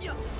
So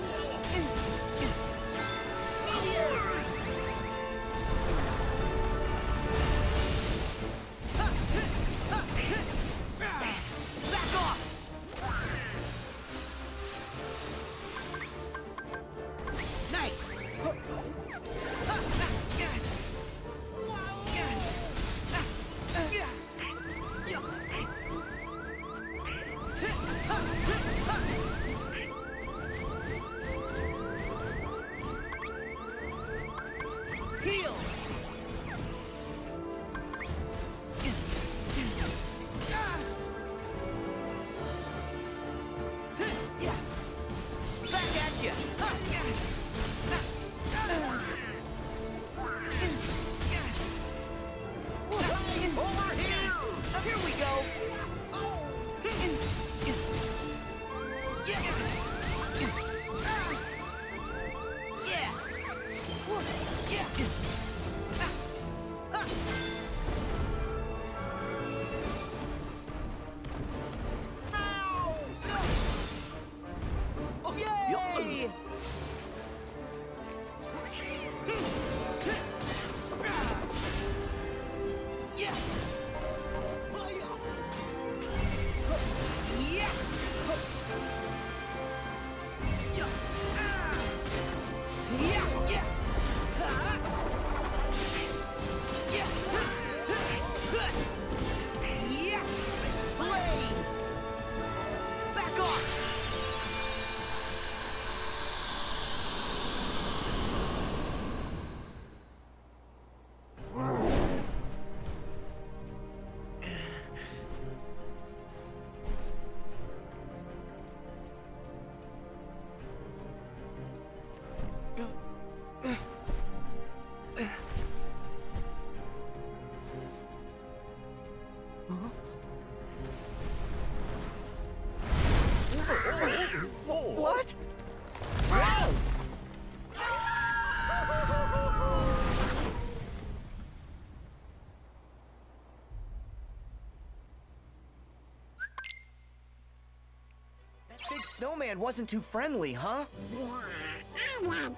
snowman wasn't too friendly, huh? Yeah, I want